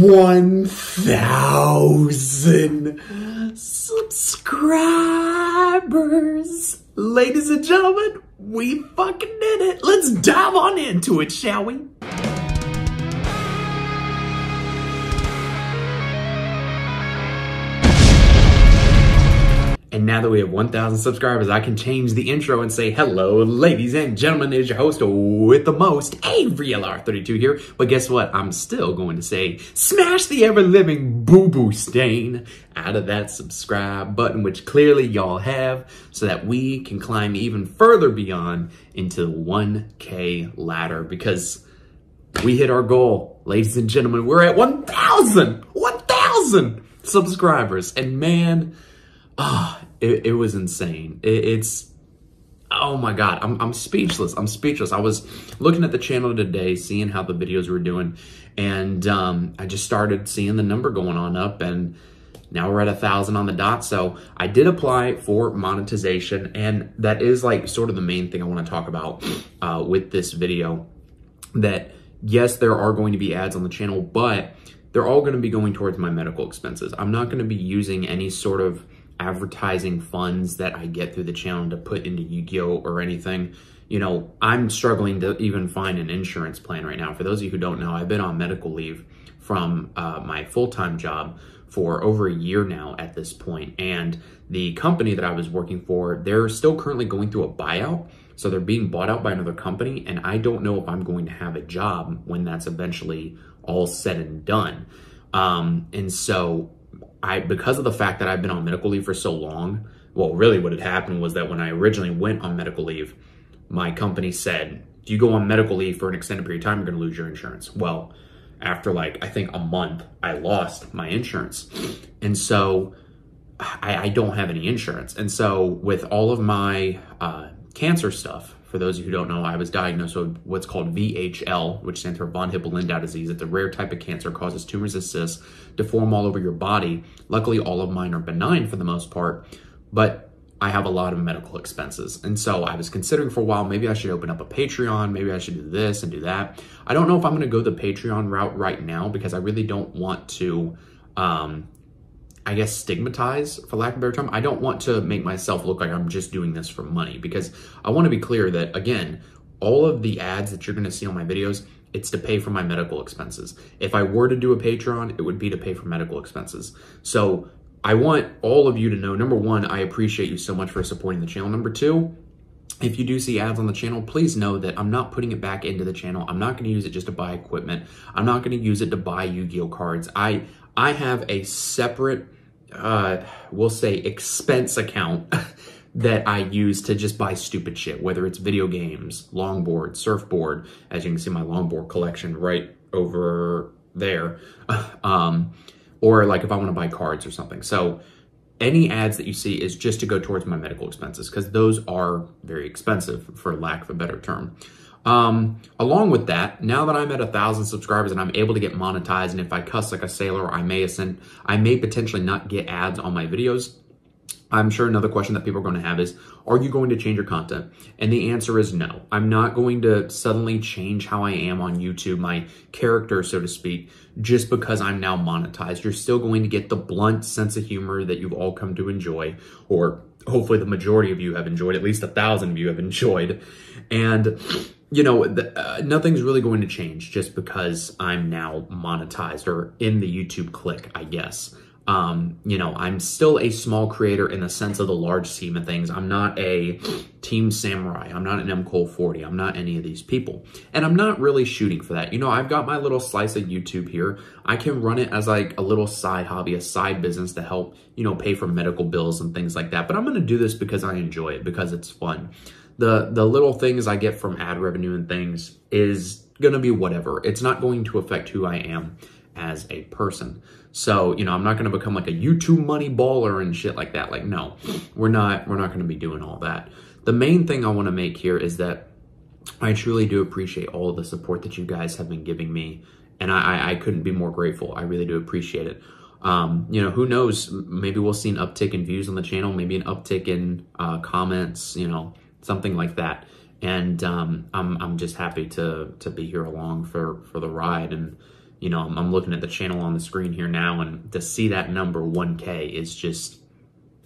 1,000 subscribers. Ladies and gentlemen, we fucking did it. Let's dive on into it, shall we? And now that we have 1,000 subscribers, I can change the intro and say, hello, ladies and gentlemen, is your host with the most, AveryLR32 here. But guess what? I'm still going to say, smash the ever-living boo-boo stain out of that subscribe button, which clearly y'all have, so that we can climb even further beyond into the 1K ladder because we hit our goal. Ladies and gentlemen, we're at 1,000! 1,000 subscribers. And man, oh, it, it, was insane. It, it's, oh my God, I'm, I'm speechless. I'm speechless. I was looking at the channel today, seeing how the videos were doing, and um, I just started seeing the number going on up, and now we're at a thousand on the dot. So I did apply for monetization, and that is like sort of the main thing I want to talk about uh, with this video. That yes, there are going to be ads on the channel, but they're all going to be going towards my medical expenses. I'm not going to be using any sort of advertising funds that I get through the channel to put into Yu-Gi-Oh or anything. You know, I'm struggling to even find an insurance plan right now. For those of you who don't know, I've been on medical leave from uh, my full-time job for over a year now at this point. And the company that I was working for, they're still currently going through a buyout. So they're being bought out by another company. And I don't know if I'm going to have a job when that's eventually all said and done. Um, and so I because of the fact that I've been on medical leave for so long, well, really what had happened was that when I originally went on medical leave, my company said, if you go on medical leave for an extended period of time, you're going to lose your insurance. Well, after like, I think a month, I lost my insurance. And so I, I don't have any insurance. And so with all of my uh, cancer stuff, for those of you who don't know, I was diagnosed with what's called VHL, which stands for von Hippel-Lindau disease. It's a rare type of cancer, causes tumors and cysts to form all over your body. Luckily, all of mine are benign for the most part, but I have a lot of medical expenses. And so I was considering for a while, maybe I should open up a Patreon, maybe I should do this and do that. I don't know if I'm gonna go the Patreon route right now because I really don't want to um, I guess, stigmatize, for lack of a better term. I don't want to make myself look like I'm just doing this for money because I want to be clear that, again, all of the ads that you're going to see on my videos, it's to pay for my medical expenses. If I were to do a Patreon, it would be to pay for medical expenses. So I want all of you to know, number one, I appreciate you so much for supporting the channel. Number two, if you do see ads on the channel, please know that I'm not putting it back into the channel. I'm not going to use it just to buy equipment. I'm not going to use it to buy Yu-Gi-Oh cards. I I have a separate uh, we'll say expense account that I use to just buy stupid shit, whether it's video games, longboard, surfboard, as you can see my longboard collection right over there, um, or like if I want to buy cards or something. So any ads that you see is just to go towards my medical expenses because those are very expensive for lack of a better term. Um, along with that, now that I'm at a thousand subscribers and I'm able to get monetized, and if I cuss like a sailor, I may ascend, I may potentially not get ads on my videos. I'm sure another question that people are going to have is, are you going to change your content? And the answer is no. I'm not going to suddenly change how I am on YouTube, my character, so to speak, just because I'm now monetized. You're still going to get the blunt sense of humor that you've all come to enjoy, or hopefully the majority of you have enjoyed, at least a thousand of you have enjoyed. And you know, the, uh, nothing's really going to change just because I'm now monetized or in the YouTube click, I guess. Um, you know, I'm still a small creator in the sense of the large scheme of things. I'm not a Team Samurai. I'm not an M Cole 40. I'm not any of these people. And I'm not really shooting for that. You know, I've got my little slice of YouTube here. I can run it as like a little side hobby, a side business to help, you know, pay for medical bills and things like that. But I'm going to do this because I enjoy it, because it's fun the the little things I get from ad revenue and things is going to be whatever. It's not going to affect who I am as a person. So, you know, I'm not going to become like a YouTube money baller and shit like that. Like, no, we're not, we're not going to be doing all that. The main thing I want to make here is that I truly do appreciate all the support that you guys have been giving me. And I, I couldn't be more grateful. I really do appreciate it. Um, you know, who knows? Maybe we'll see an uptick in views on the channel, maybe an uptick in uh, comments, you know, something like that. And um, I'm I'm just happy to to be here along for for the ride and you know, I'm, I'm looking at the channel on the screen here now, and to see that number 1K is just,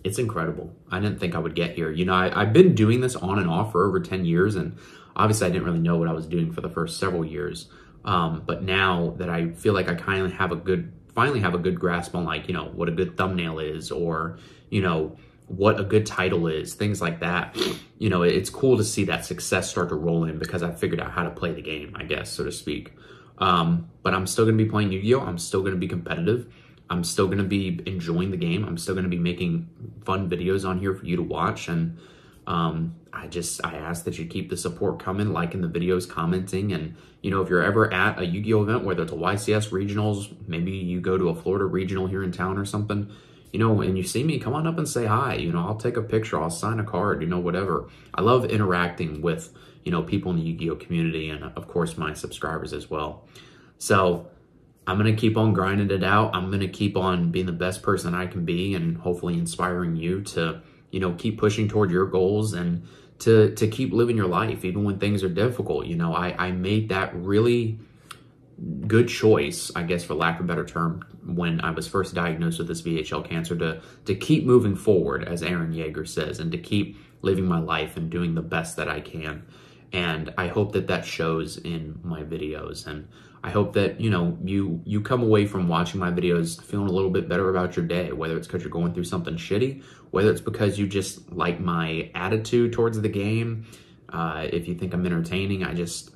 it's incredible. I didn't think I would get here. You know, I, I've been doing this on and off for over 10 years, and obviously I didn't really know what I was doing for the first several years. Um, but now that I feel like I kind of have a good, finally have a good grasp on like, you know, what a good thumbnail is or, you know, what a good title is, things like that. You know, it's cool to see that success start to roll in because I figured out how to play the game, I guess, so to speak. Um, but I'm still going to be playing Yu-Gi-Oh! I'm still going to be competitive. I'm still going to be enjoying the game. I'm still going to be making fun videos on here for you to watch. And um, I just, I ask that you keep the support coming, liking the videos, commenting. And, you know, if you're ever at a Yu-Gi-Oh! event, whether it's a YCS regionals, maybe you go to a Florida regional here in town or something, you know, and you see me, come on up and say hi. You know, I'll take a picture, I'll sign a card, you know, whatever. I love interacting with, you know, people in the Yu-Gi-Oh! community and, of course, my subscribers as well. So, I'm going to keep on grinding it out. I'm going to keep on being the best person I can be and hopefully inspiring you to, you know, keep pushing toward your goals and to to keep living your life even when things are difficult. You know, I I made that really good choice, I guess for lack of a better term, when I was first diagnosed with this VHL cancer to to keep moving forward as Eren Yeager says and to keep living my life and doing the best that I can. And I hope that that shows in my videos and I hope that, you know, you you come away from watching my videos feeling a little bit better about your day, whether it's because you're going through something shitty, whether it's because you just like my attitude towards the game, uh, if you think I'm entertaining, I just,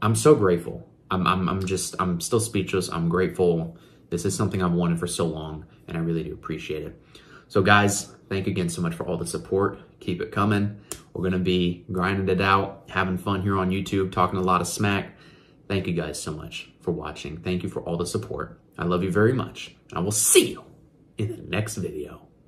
I'm so grateful. I'm, I'm, I'm just, I'm still speechless. I'm grateful. This is something I've wanted for so long, and I really do appreciate it. So guys, thank you again so much for all the support. Keep it coming. We're going to be grinding it out, having fun here on YouTube, talking a lot of smack. Thank you guys so much for watching. Thank you for all the support. I love you very much. I will see you in the next video.